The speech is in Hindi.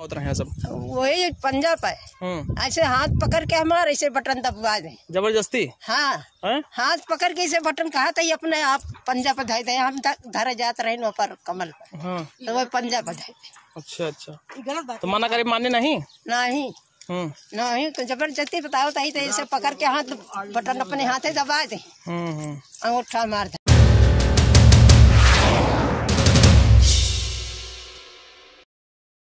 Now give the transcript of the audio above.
सब। वही पंजा पे हाँ। ऐसे हाथ पकड़ के हमारे ऐसे बटन दबवा दे। ज़बरदस्ती? हाँ। है? हाथ पकड़ के ऐसे बटन कहा था? अपने आप पंजा पर धाई दे। हम धरे जाते रहे पर कमल पर हाँ। तो वही पंजा पर धाई दे। अच्छा अच्छा। तो मना करे माने नहीं? नहीं। हाँ। नहीं तो ज़बरदस्ती बताओ तो ऐसे पकड़ के हाथ बटन अपने हाथे दबा दे। हाँ, अंगूठा मार दे।